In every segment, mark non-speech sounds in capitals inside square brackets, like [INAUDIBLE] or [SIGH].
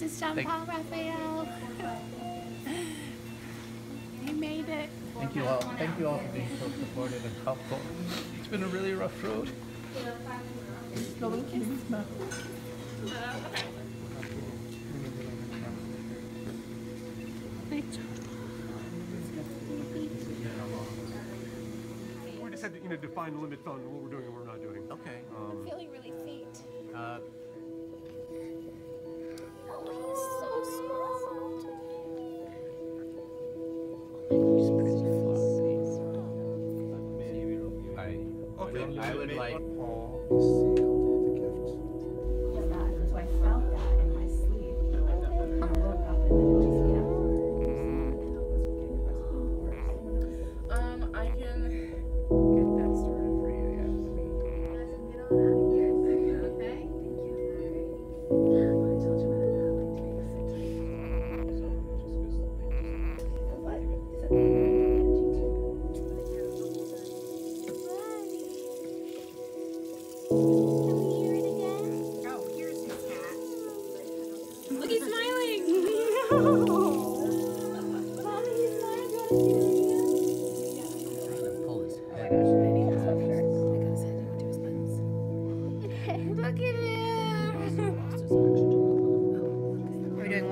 This is John Paul Raphael. he made it. Thank you all. Thank you all for being so supportive and helpful. It's been a really rough road. The Lucas. We just had to, you know, define the limits on what we're doing and what we're not doing. Okay. I'm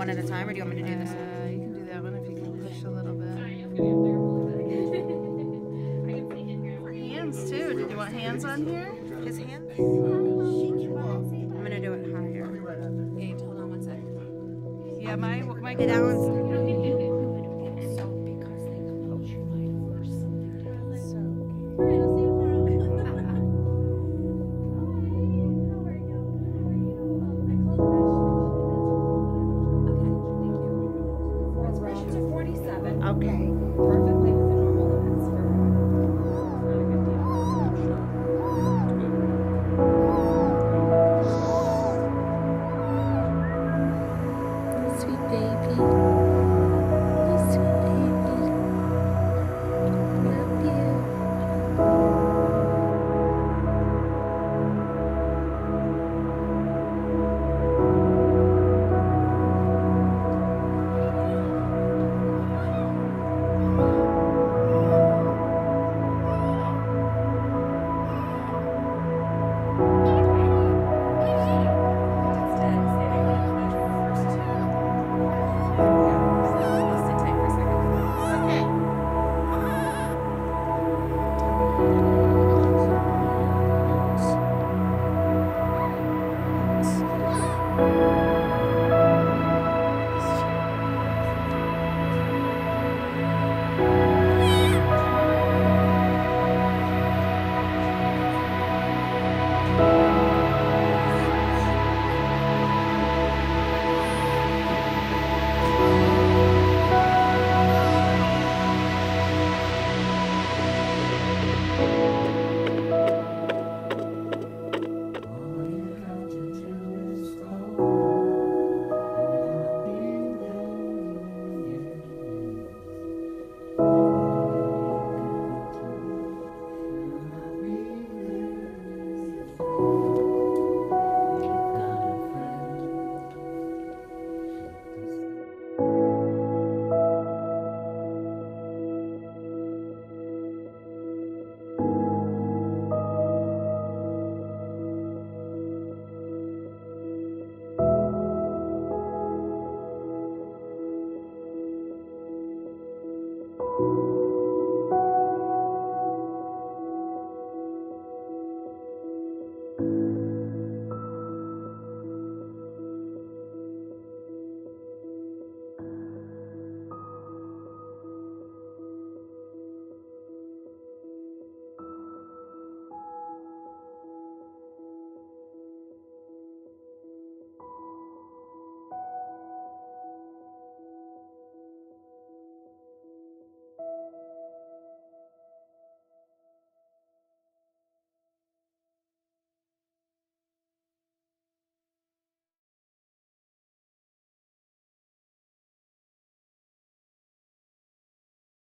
one at a time or do you want me to do this? Uh, you can do that one if you can push a little bit. For [LAUGHS] hands too. Did you want hands on here? His hand? I'm gonna do it higher. Hey, hold on one second. Yeah, my my Okay,